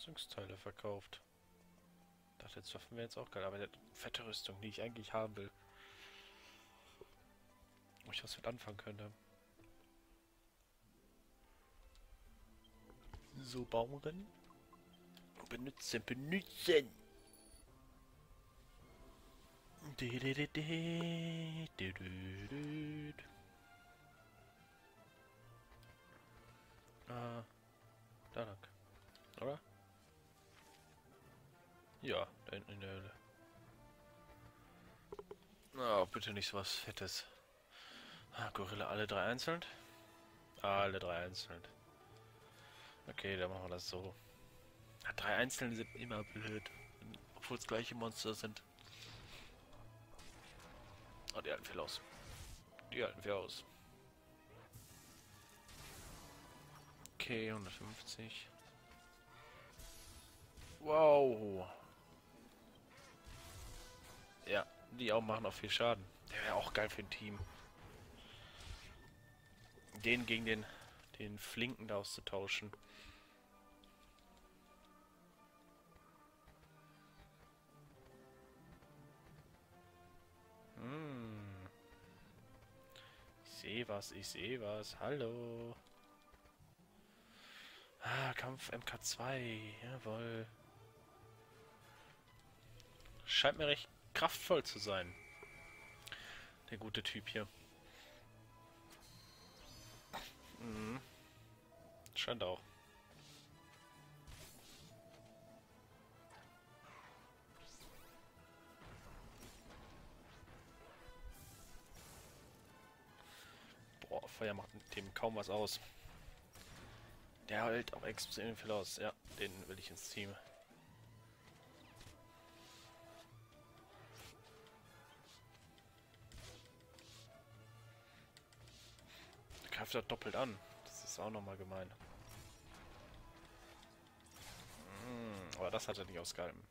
Rüstungsteile verkauft. Dachte, jetzt Waffen wäre jetzt auch geil, aber der fette Rüstung, die ich eigentlich haben will. Wo ich was mit anfangen könnte. So, Baumrennen. Benutzen, benutzen! Ah, da lang. Oder? Ja, da hinten in der Höhle. Oh, bitte nicht so was Fettes. Ah, Gorilla, alle drei einzeln? Alle drei einzeln. Okay, dann machen wir das so. Drei Einzelne sind immer blöd. Obwohl es gleiche Monster sind. Oh, die halten viel aus. Die halten viel aus. Okay, 150. Wow. Die auch machen auch viel Schaden. Der wäre auch geil für ein Team. Den gegen den, den Flinken da auszutauschen. Hm. Ich sehe was, ich sehe was. Hallo. Ah, Kampf MK2. Jawohl. Scheint mir recht kraftvoll zu sein. Der gute Typ hier. Mhm. Scheint auch. Boah, Feuer macht dem kaum was aus. Der hält auch extrem viel aus. Ja, den will ich ins Team. Greift doch doppelt an. Das ist auch nochmal gemein. Hm, aber das hat er nicht ausgehalten.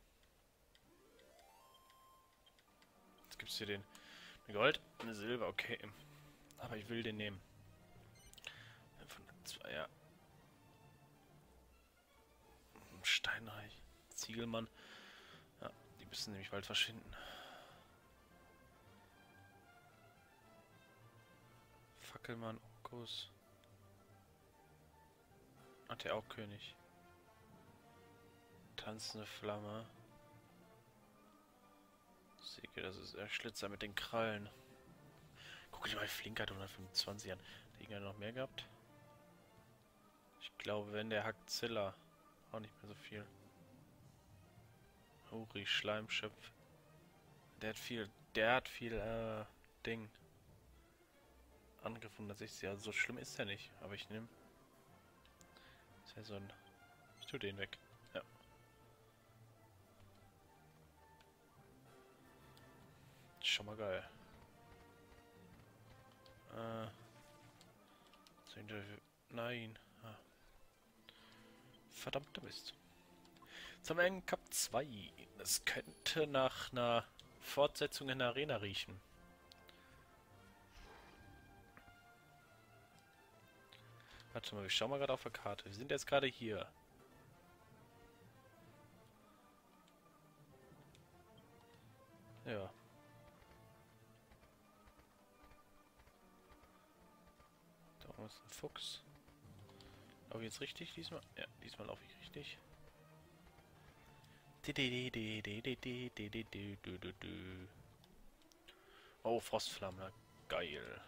Jetzt gibt es hier den eine Gold, eine Silber, okay. Aber ich will den nehmen. Von zwei, ja. Steinreich. Ziegelmann. Ja, die müssen nämlich bald verschwinden. Fackelmann, Okus. Hat der auch König. Tanzende Flamme. Säge, das ist der Schlitzer mit den Krallen. Guck dir mal, Flink hat 125 an. Der Gegner noch mehr gehabt? Ich glaube, wenn der Hackzilla. Auch nicht mehr so viel. Huri, Schleimschöpf. Der hat viel, der hat viel, äh, Ding. Angriff 160. Also so schlimm ist er nicht. Aber ich nehme. Ist ja so ein. Ich tue den weg. Ja. Schon mal geil. Äh. Nein. Ah. Verdammter Mist. Jetzt haben wir einen Cup 2. Das könnte nach einer Fortsetzung in der Arena riechen. Warte mal, wir schauen mal gerade auf der Karte. Wir sind jetzt gerade hier. Ja. Da ist ein Fuchs. Laufe ich jetzt richtig diesmal? Ja, diesmal laufe ich richtig. Oh, Frostflamme. Geil.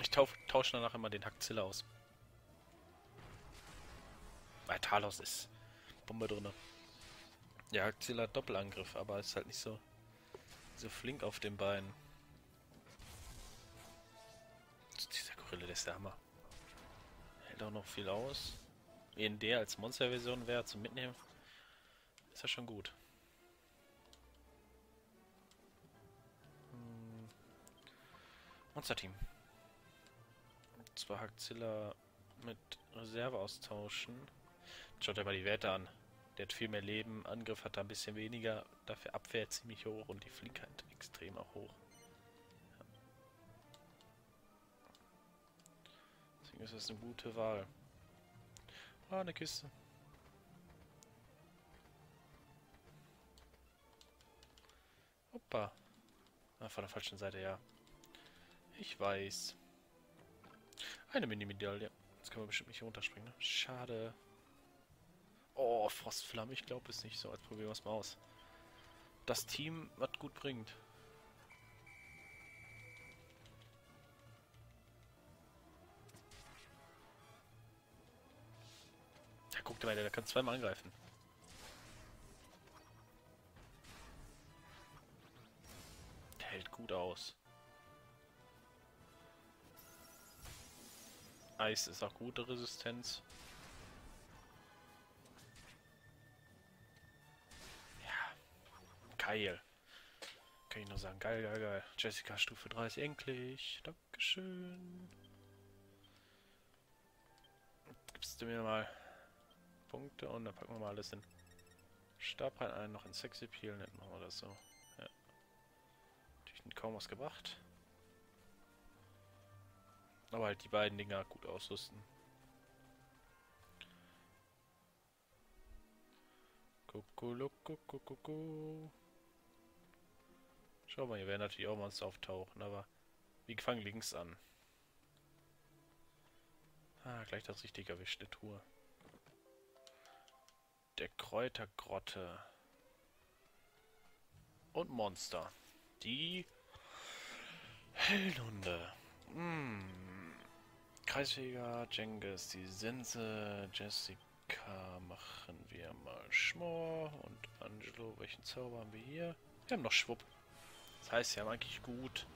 Ich tausche danach immer den Hackzilla aus. Bei Talos ist Bombe drin. Ja, Hackzilla hat Doppelangriff, aber ist halt nicht so, so flink auf den Beinen. Brille, das ist der Hammer. Hält auch noch viel aus. In der als Monster-Version wäre zum Mitnehmen. Ist ja schon gut. Hm. Monster-Team. Zwar Hackzilla mit Reserve austauschen. Schaut euch mal die Werte an. Der hat viel mehr Leben, Angriff hat da ein bisschen weniger, dafür Abwehr ziemlich hoch und die Flinkheit extrem auch hoch. Deswegen ist das eine gute Wahl. Ah, eine Kiste. Hoppa. Ah, von der falschen Seite, ja. Ich weiß. Eine Mini-Medaille. Jetzt können wir bestimmt nicht runterspringen, ne? Schade. Oh, Frostflamme, ich glaube es nicht so. Jetzt probieren wir es mal aus. Das Team, was gut bringt. Ja, guck dir mal, der kann zweimal angreifen. Der hält gut aus. Eis ist auch gute Resistenz. Geil. Kann ich nur sagen. Geil, geil, geil. Jessica Stufe 30 endlich. Dankeschön. Gibst du mir mal Punkte und dann packen wir mal alles in Stab rein ein, noch in Sexy Peel, machen wir das so. Ja. Natürlich kaum was gebracht. Aber halt die beiden Dinger gut ausrüsten. Kuckuckuckuckucku. Schau mal, hier werden natürlich auch Monster auftauchen, aber wir fangen links an. Ah, gleich das richtig erwischte Tour. Der Kräutergrotte. Und Monster. Die Hellhunde. Hm. Kreisjäger, Jengis, die Sense, Jessica machen wir mal Schmor und Angelo. Welchen Zauber haben wir hier? Wir haben noch Schwupp. Das heißt, ja eigentlich gut.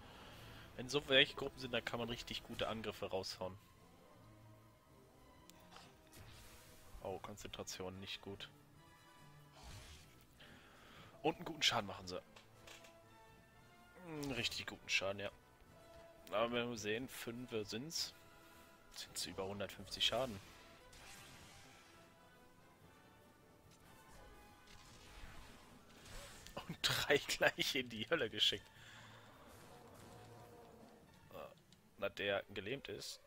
Wenn so welche Gruppen sind, dann kann man richtig gute Angriffe raushauen. Oh, Konzentration nicht gut. Und einen guten Schaden machen sie. Richtig guten Schaden, ja. Aber wenn wir sehen, 5 sind's. Sind es über 150 Schaden. Und drei gleich in die Hölle geschickt. Na, der gelähmt ist.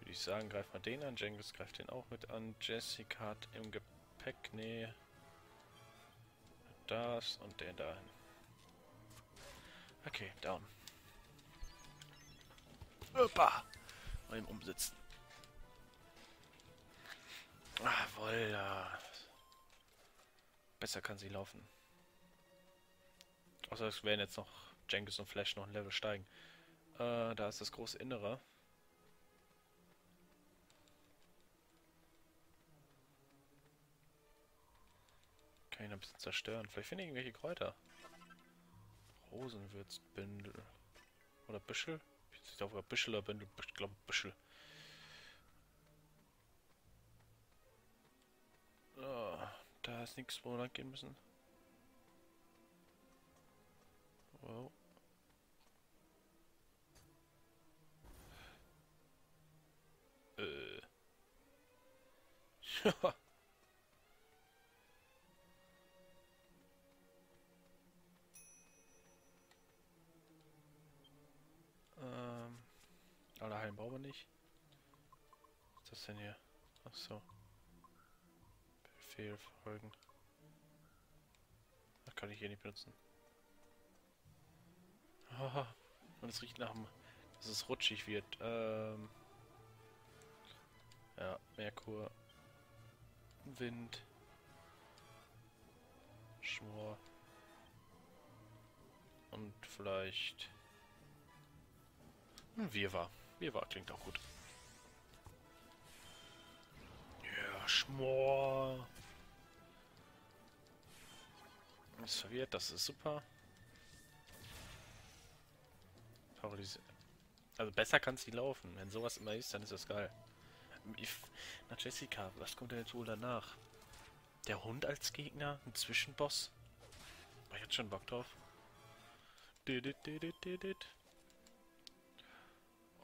Würde ich sagen, greift mal den an. Jengis greift den auch mit an. Jessica hat im Gepäck, nee. Das und den dahin. Okay, down. Opa! Mal ihm umsitzen. Ah, Wolda. Besser kann sie laufen. Außer es werden jetzt noch Jenkins und Flash noch ein Level steigen. Äh, da ist das große Innere. Kann ich noch ein bisschen zerstören. Vielleicht finde ich irgendwelche Kräuter. Rosenwürzbündel. Oder Büschel? Ich glaube, Büschel oder Bündel. Ich glaube, Büschel. Da ist nichts, wo wir lang gehen müssen. Wow. Äh. Ja. Nicht. Was ist das denn hier? Ach so. Befehl folgen. Das kann ich hier nicht benutzen. Oh, und es riecht nach dem, dass es rutschig wird. Ähm ja, Merkur. Wind. Schmor. Und vielleicht... Ein Wirrwarr. Wirrwarr klingt auch gut. Ja, Schmor. Ist verwirrt, das ist super. Also besser kann sie laufen. Wenn sowas immer ist, dann ist das geil. Ich, na Jessica, was kommt denn jetzt wohl danach? Der Hund als Gegner? Ein Zwischenboss? War ich jetzt schon Bock drauf?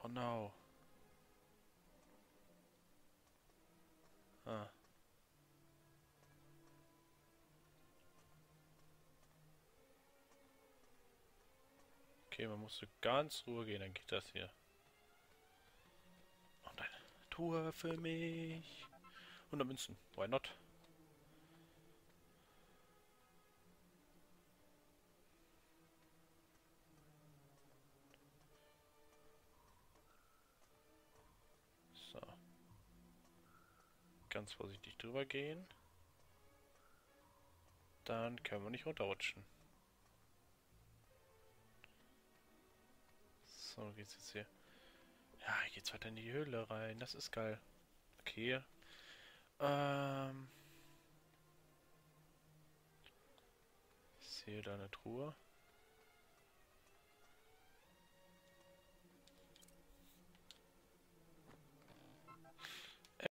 Oh no. Ah. Okay, man muss ganz Ruhe gehen, dann geht das hier. Und eine Tour für mich. 100 Münzen, why not? Ganz vorsichtig drüber gehen. Dann können wir nicht runterrutschen. So, geht's jetzt hier. Ja, hier geht's weiter in die Höhle rein. Das ist geil. Okay. Ähm. Ich sehe da eine Truhe.